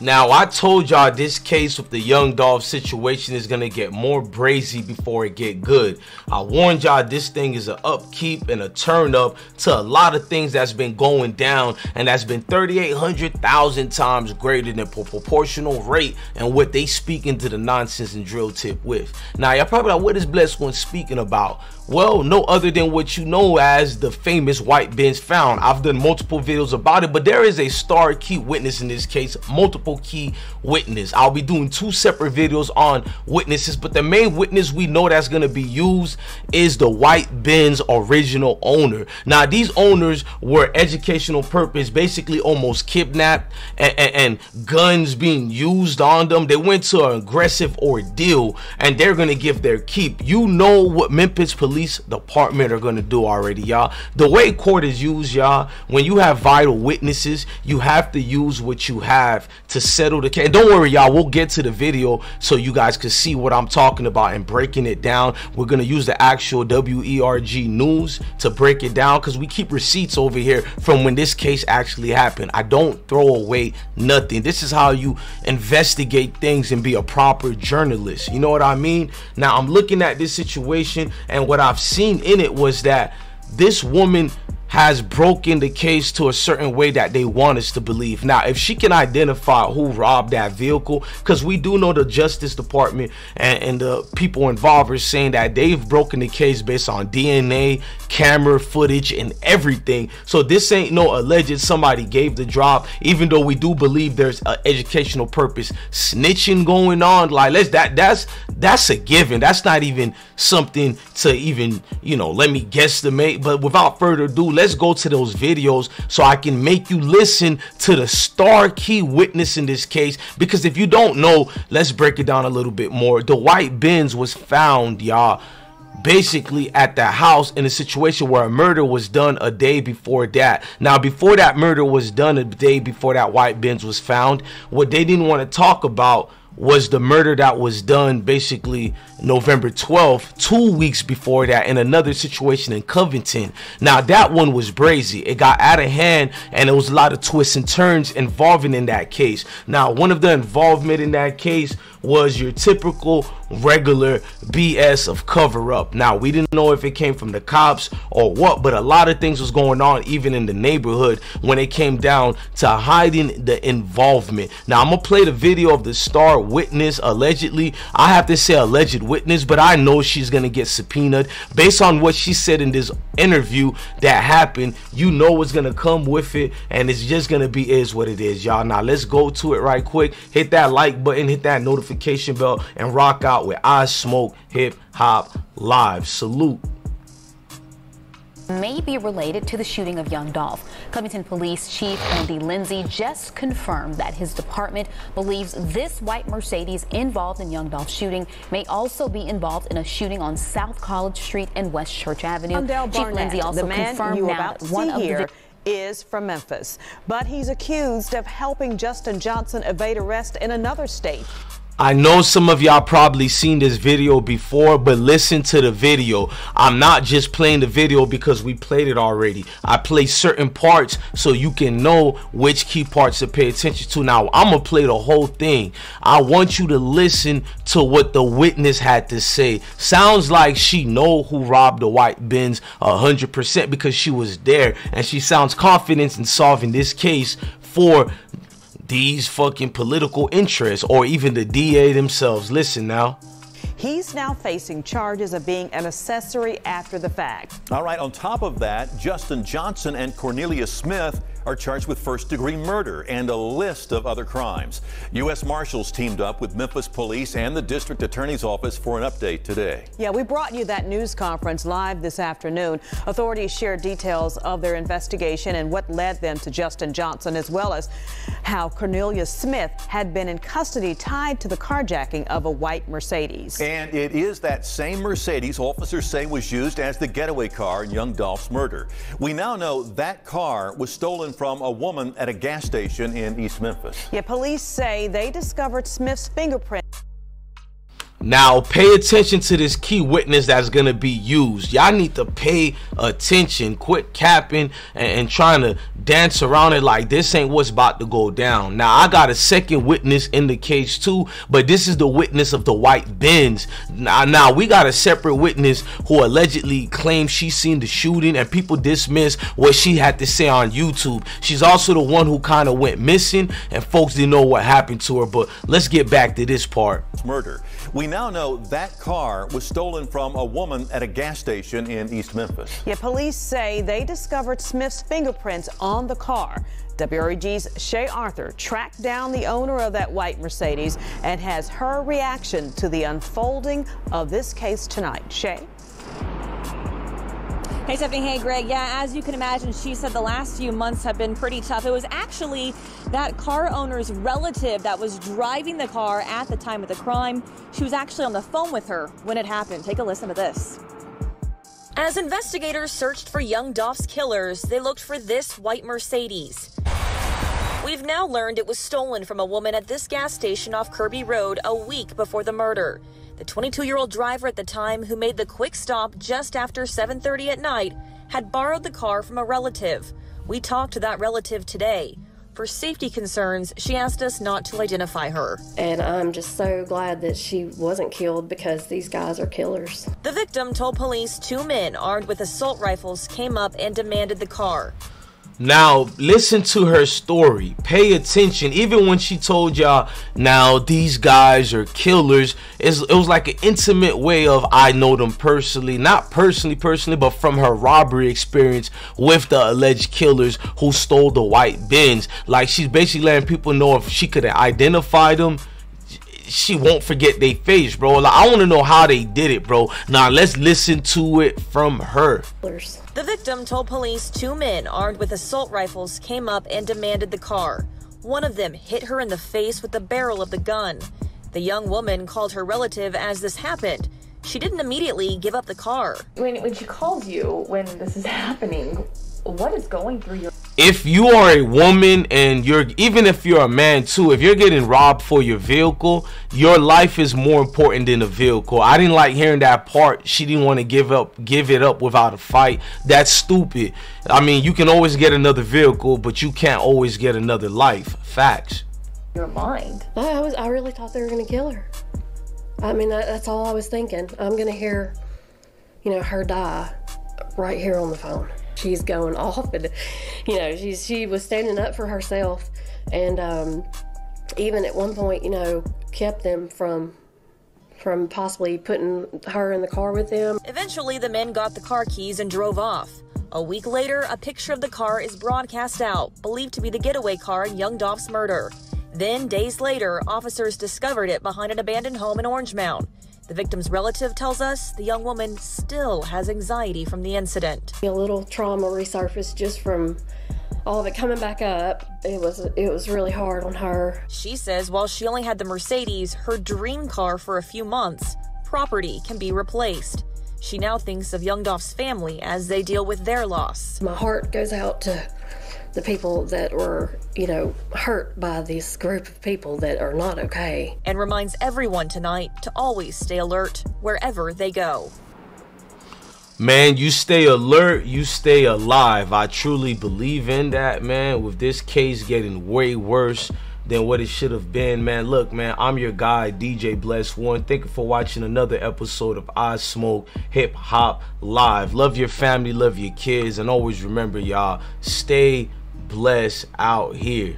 Now, I told y'all this case with the Young Dolph situation is going to get more brazy before it get good. I warned y'all this thing is an upkeep and a turn up to a lot of things that's been going down and that's been 3,800,000 times greater than proportional rate and what they speak into the nonsense and drill tip with. Now, y'all probably like, what is Bless one speaking about? Well, no other than what you know as the famous white Benz found. I've done multiple videos about it, but there is a star key witness in this case, multiple key witness. I'll be doing two separate videos on witnesses, but the main witness we know that's going to be used is the white Benz original owner. Now, these owners were educational purpose, basically almost kidnapped and, and, and guns being used on them. They went to an aggressive ordeal and they're going to give their keep. You know what Memphis police police department are going to do already, y'all. The way court is used, y'all, when you have vital witnesses, you have to use what you have to settle the case. Don't worry, y'all, we'll get to the video so you guys can see what I'm talking about and breaking it down. We're going to use the actual WREG news to break it down because we keep receipts over here from when this case actually happened. I don't throw away nothing. This is how you investigate things and be a proper journalist. You know what I mean? Now, I'm looking at this situation and what I I've seen in it was that this woman has broken the case to a certain way that they want us to believe. Now, if she can identify who robbed that vehicle, because we do know the Justice Department and, and, the people involved are saying that they've broken the case based on DNA, camera footage, and everything. So this ain't no alleged somebody gave the drop, even though we do believe there's an educational purpose snitching going on. Like let's that that's that's a given. That's not even something to even you know let me guesstimate. But without further ado, let's go to those videos so I can make you listen to the star key witness in this case. Because if you don't know, let's break it down a little bit more. The white Benz was found, y'all basically at the house in a situation where a murder was done a day before that. Now, before that murder was done, a day before that white Benz was found, what they didn't want to talk about was the murder that was done basically November 12th, two weeks before that, in another situation in Covington. Now, that one was brazy. It got out of hand, and there was a lot of twists and turns involving in that case. Now, one of the involvement in that case was your typical regular BS of cover up. Now, we didn't know if it came from the cops or what, but a lot of things was going on even in the neighborhood when it came down to hiding the involvement. Now, I'm going to play the video of the star witness allegedly. I have to say alleged witness, but I know she's to get subpoenaed based on what she said in this interview that happened. You know what's to come with it, and it's just to be is what it is, y'all. Now, let's go to it right quick. Hit that like button, hit that notification bell, and rock out with I Smoke Hip Hop Live. Salute may be related to the shooting of young Dolph. Covington Police Chief Andy Lindsay just confirmed that his department believes this white Mercedes involved in young Dolph's shooting may also be involved in a shooting on South College Street and West Church Avenue. Chief Lindsay also confirmed you now about one of here the is from Memphis, but he's accused of helping Justin Johnson evade arrest in another state. I know some of y'all probably seen this video before, but listen to the video. I'm not just playing the video because we played it already. I play certain parts so you can know which key parts to pay attention to. Now, I'm going to play the whole thing. I want you to listen to what the witness had to say. Sounds like she know who robbed the white Benz 100% because she was there and she sounds confident in solving this case for these fucking political interests or even the DA themselves. Listen now. He's now facing charges of being an accessory after the fact. All right, on top of that, Justin Johnson and Cornelius Smith are charged with first degree murder and a list of other crimes. U.S. Marshals teamed up with Memphis Police and the District Attorney's Office for an update today. Yeah, we brought you that news conference live this afternoon. Authorities shared details of their investigation and what led them to Justin Johnson, as well as how Cornelius Smith had been in custody tied to the carjacking of a white Mercedes. And it is that same Mercedes officers say was used as the getaway car in young Dolph's murder. We now know that car was stolen from a woman at a gas station in East Memphis. Yeah, police say they discovered Smith's fingerprint. Now, pay attention to this key witness that's going to be used. Y'all need to pay attention, quit capping and, and, trying to dance around it like this ain't what's about to go down. Now, I got a second witness in the case too, but this is the witness of the white Benz. Now, now we got a separate witness who allegedly claims she seen the shooting and people dismiss what she had to say on YouTube. She's also the one who kind of went missing and folks didn't know what happened to her, but let's get back to this part. Murder. We now know that car was stolen from a woman at a gas station in East Memphis. Yeah, police say they discovered Smith's fingerprints on the car. WREG's Shay Arthur tracked down the owner of that white Mercedes and has her reaction to the unfolding of this case tonight. Shay? Hey, Stephanie. Hey, Greg. Yeah, as you can imagine, she said the last few months have been pretty tough. It was actually that car owner's relative that was driving the car at the time of the crime. She was actually on the phone with her when it happened. Take a listen to this. As investigators searched for young Dolph's killers, they looked for this white Mercedes. We've now learned it was stolen from a woman at this gas station off Kirby Road a week before the murder. The 22-year-old driver at the time who made the quick stop just after 7:30 at night had borrowed the car from a relative. We talked to that relative today. For safety concerns, she asked us not to identify her. And I'm just so glad that she wasn't killed because these guys are killers. The victim told police two men armed with assault rifles came up and demanded the car. Now, listen to her story. Pay attention. Even when she told y'all, now these guys are killers, it was like an intimate way of I know them personally. Not personally, personally, but from her robbery experience with the alleged killers who stole the white Benz. Like she's basically letting people know if she could identify them she won't forget they face, bro. Like, I want to know how they did it, bro. Now let's listen to it from her. The victim told police two men armed with assault rifles came up and demanded the car. One of them hit her in the face with the barrel of the gun. The young woman called her relative as this happened. She didn't immediately give up the car. When, when she calls you when this is happening, what is going through your if you are a woman and you're even if you're a man too if you're getting robbed for your vehicle your life is more important than the vehicle. I didn't like hearing that part. She didn't want to give up give it up without a fight. That's stupid. I mean you can always get another vehicle but you can't always get another life. Facts. Your mind. I was i really thought they were gonna kill her. I mean that's all i was thinking. I'm gonna hear you know her die right here on the phone. She's going off and you know she's she was standing up for herself and um, even at one point you know kept them from from possibly putting her in the car with them. Eventually the men got the car keys and drove off. A week later a picture of the car is broadcast out believed to be the getaway car in young Dolph's murder. Then days later officers discovered it behind an abandoned home in Orange Mound the victim's relative tells us the young woman still has anxiety from the incident. A little trauma resurfaced just from all of it coming back up. It was it was really hard on her. She says while she only had the Mercedes, her dream car for a few months, property can be replaced. She now thinks of Young Dolph's family as they deal with their loss. My heart goes out to the people that were, you know, hurt by this group of people that are not okay. And reminds everyone tonight to always stay alert wherever they go. Man, you stay alert, you stay alive. I truly believe in that, man. With this case getting way worse than what it should have been, man. Look, man, I'm your guy, DJ Bless One. Thank you for watching another episode of I Smoke Hip Hop Live. Love your family, love your kids, and always remember, y'all, stay blessed out here.